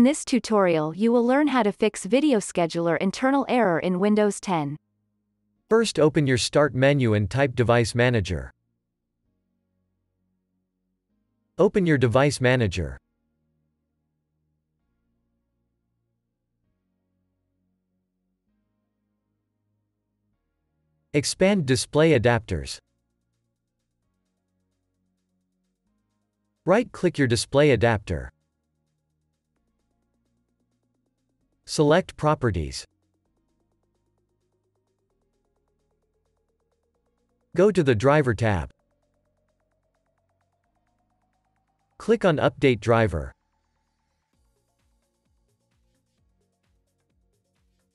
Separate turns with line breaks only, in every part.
In this tutorial you will learn how to fix Video Scheduler internal error in Windows 10.
First open your Start menu and type Device Manager. Open your Device Manager. Expand Display Adapters. Right-click your display adapter. Select Properties. Go to the Driver tab. Click on Update Driver.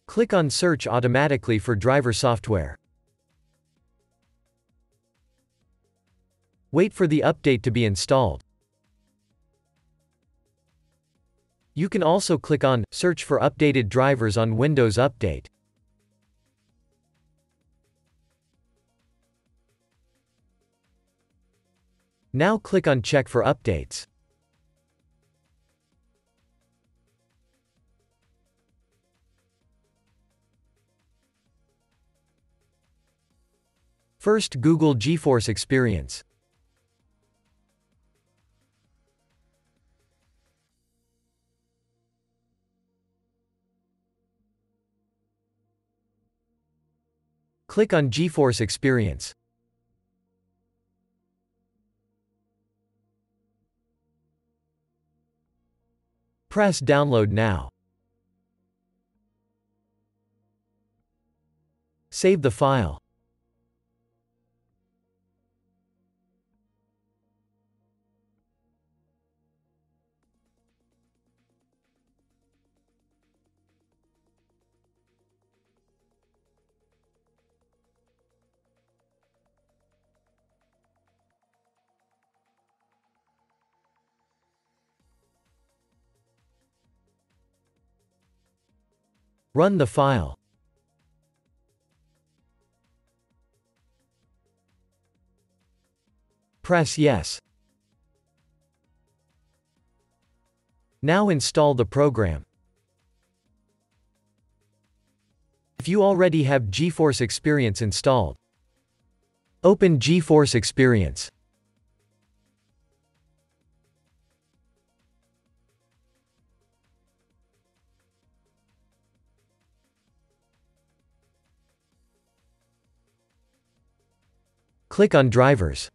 Click on Search automatically for driver software. Wait for the update to be installed. You can also click on Search for updated drivers on Windows Update. Now click on Check for updates. First Google GeForce Experience. Click on GeForce Experience. Press Download now. Save the file. Run the file. Press Yes. Now install the program. If you already have GeForce Experience installed, open GeForce Experience. Click on Drivers.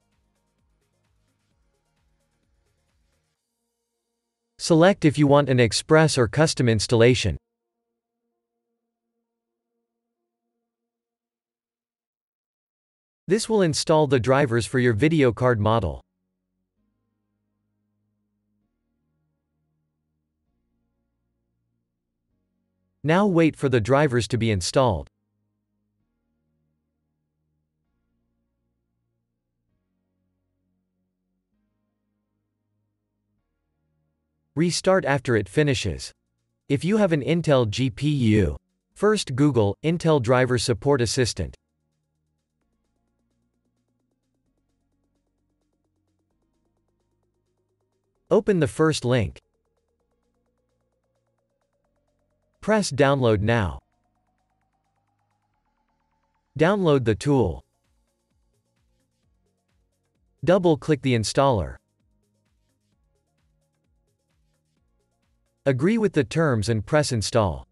Select if you want an express or custom installation. This will install the drivers for your video card model. Now wait for the drivers to be installed. Restart after it finishes. If you have an Intel GPU, first Google Intel Driver Support Assistant. Open the first link. Press Download now. Download the tool. Double-click the installer. Agree with the terms and press Install.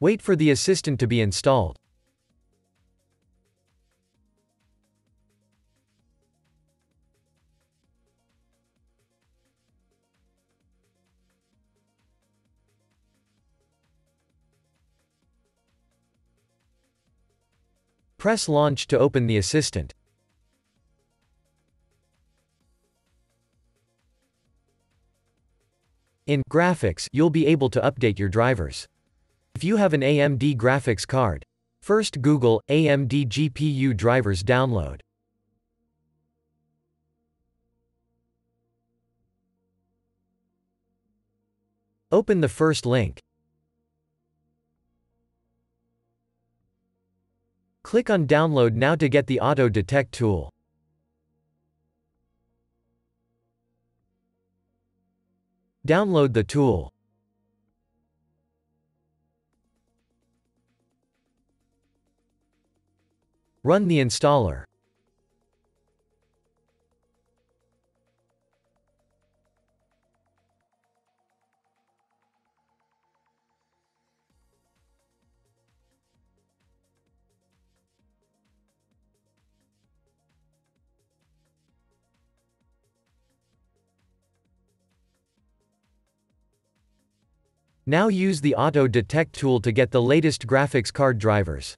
Wait for the assistant to be installed. Press Launch to open the assistant. In Graphics, you'll be able to update your drivers. If you have an AMD graphics card, first Google AMD GPU drivers download. Open the first link. Click on Download now to get the Auto Detect tool. Download the tool. Run the installer. Now use the Auto Detect tool to get the latest graphics card drivers.